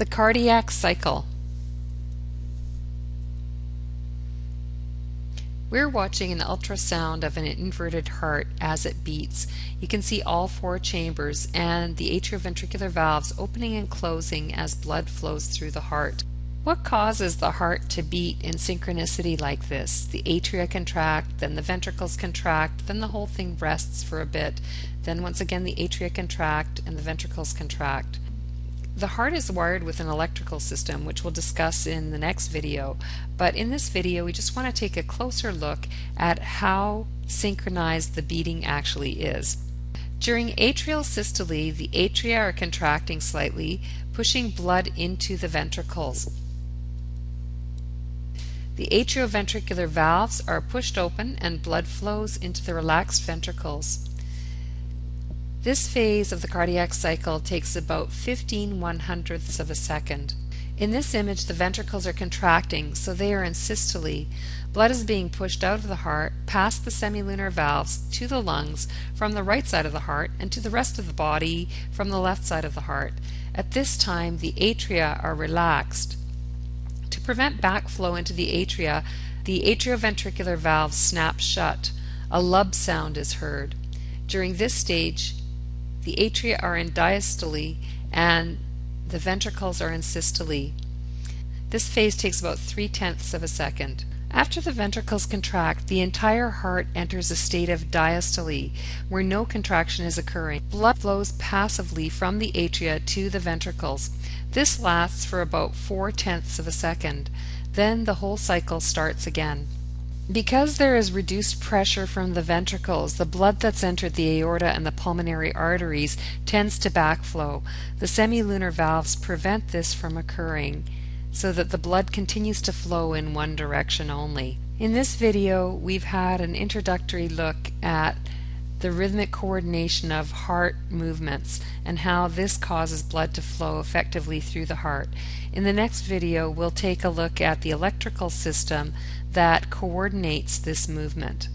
The cardiac cycle. We're watching an ultrasound of an inverted heart as it beats. You can see all four chambers and the atrioventricular valves opening and closing as blood flows through the heart. What causes the heart to beat in synchronicity like this? The atria contract, then the ventricles contract, then the whole thing rests for a bit, then once again the atria contract and the ventricles contract. The heart is wired with an electrical system, which we'll discuss in the next video, but in this video we just want to take a closer look at how synchronized the beating actually is. During atrial systole, the atria are contracting slightly, pushing blood into the ventricles. The atrioventricular valves are pushed open and blood flows into the relaxed ventricles. This phase of the cardiac cycle takes about 15 one hundredths of a second. In this image, the ventricles are contracting, so they are in systole. Blood is being pushed out of the heart, past the semilunar valves, to the lungs from the right side of the heart, and to the rest of the body from the left side of the heart. At this time, the atria are relaxed. To prevent backflow into the atria, the atrioventricular valves snap shut. A lub sound is heard. During this stage, the atria are in diastole and the ventricles are in systole. This phase takes about three tenths of a second. After the ventricles contract, the entire heart enters a state of diastole, where no contraction is occurring. Blood flows passively from the atria to the ventricles. This lasts for about four tenths of a second. Then the whole cycle starts again. Because there is reduced pressure from the ventricles, the blood that's entered the aorta and the pulmonary arteries tends to backflow. The semilunar valves prevent this from occurring so that the blood continues to flow in one direction only. In this video, we've had an introductory look at the rhythmic coordination of heart movements and how this causes blood to flow effectively through the heart. In the next video we'll take a look at the electrical system that coordinates this movement.